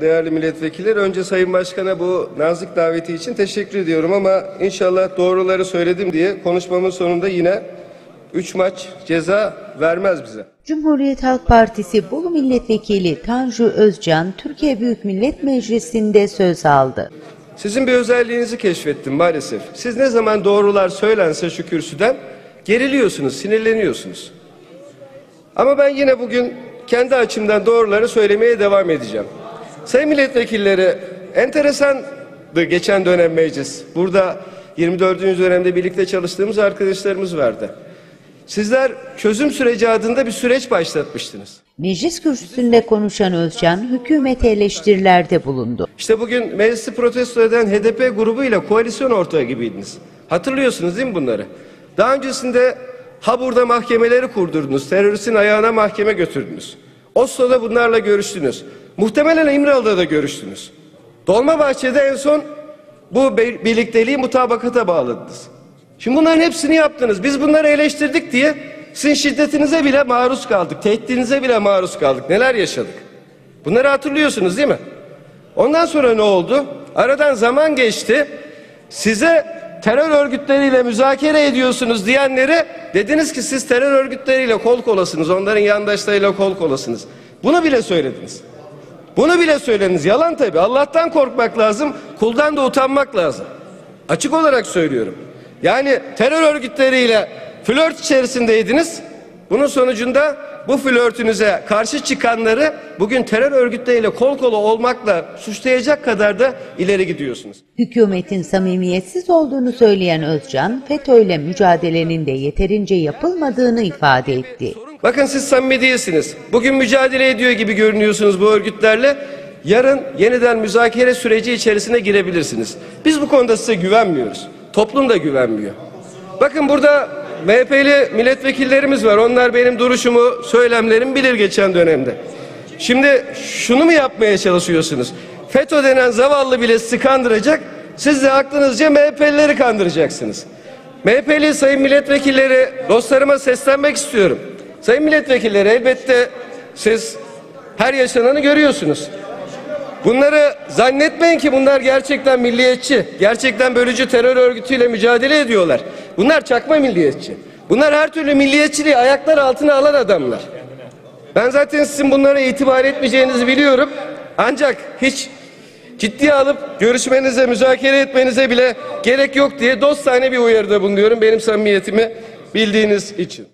Değerli milletvekilleri, önce Sayın Başkan'a bu nazik daveti için teşekkür ediyorum ama inşallah doğruları söyledim diye konuşmamın sonunda yine 3 maç ceza vermez bize. Cumhuriyet Halk Partisi Bolu Milletvekili Tanju Özcan, Türkiye Büyük Millet Meclisi'nde söz aldı. Sizin bir özelliğinizi keşfettim maalesef. Siz ne zaman doğrular söylense şu kürsüden geriliyorsunuz, sinirleniyorsunuz. Ama ben yine bugün kendi açımdan doğruları söylemeye devam edeceğim. Sayın milletvekilleri, enteresandı geçen dönem meclis. Burada 24. dönemde birlikte çalıştığımız arkadaşlarımız vardı. Sizler çözüm süreci adında bir süreç başlatmıştınız. Meclis kürsüsünde konuşan Özcan, hükümete eleştirilerde bulundu. İşte bugün meclisi protesto eden HDP grubuyla koalisyon ortağı gibiydiniz. Hatırlıyorsunuz değil mi bunları? Daha öncesinde Habur'da mahkemeleri kurdurdunuz. Teröristin ayağına mahkeme götürdünüz. Oslo'da bunlarla görüştünüz. Muhtemelen İmralı'da da görüştünüz. Dolmabahçe'de en son bu birlikteliği mutabakata bağladınız. Şimdi bunların hepsini yaptınız. Biz bunları eleştirdik diye sizin şiddetinize bile maruz kaldık. Tehditinize bile maruz kaldık. Neler yaşadık? Bunları hatırlıyorsunuz değil mi? Ondan sonra ne oldu? Aradan zaman geçti. Size terör örgütleriyle müzakere ediyorsunuz diyenlere dediniz ki siz terör örgütleriyle kol kolasınız. Onların yandaşlarıyla kol kolasınız. Bunu bile söylediniz. Bunu bile söylediniz. Yalan tabii. Allah'tan korkmak lazım. Kuldan da utanmak lazım. Açık olarak söylüyorum. Yani terör örgütleriyle flört içerisindeydiniz. Bunun sonucunda bu flörtünüze karşı çıkanları bugün terör örgütleriyle kol kola olmakla suçlayacak kadar da ileri gidiyorsunuz. Hükümetin samimiyetsiz olduğunu söyleyen Özcan, FETÖ'yle mücadelenin de yeterince yapılmadığını ifade etti. Bakın siz samimi değilsiniz. Bugün mücadele ediyor gibi görünüyorsunuz bu örgütlerle. Yarın yeniden müzakere süreci içerisine girebilirsiniz. Biz bu konuda size güvenmiyoruz. Toplum da güvenmiyor. Bakın burada MHP'li milletvekillerimiz var. Onlar benim duruşumu, söylemlerimi bilir geçen dönemde. Şimdi şunu mu yapmaya çalışıyorsunuz? FETÖ denen zavallı bile sizi kandıracak. Siz de aklınızca MHP'lileri kandıracaksınız. MHP'li sayın milletvekilleri dostlarıma seslenmek istiyorum. Sayın milletvekilleri elbette siz her yaşananı görüyorsunuz. Bunları zannetmeyin ki bunlar gerçekten milliyetçi, gerçekten bölücü terör örgütüyle mücadele ediyorlar. Bunlar çakma milliyetçi. Bunlar her türlü milliyetçiliği ayaklar altına alan adamlar. Ben zaten sizin bunlara itibar etmeyeceğinizi biliyorum. Ancak hiç ciddiye alıp görüşmenize, müzakere etmenize bile gerek yok diye dostane bir uyarıda bulunuyorum benim samimiyetimi bildiğiniz için.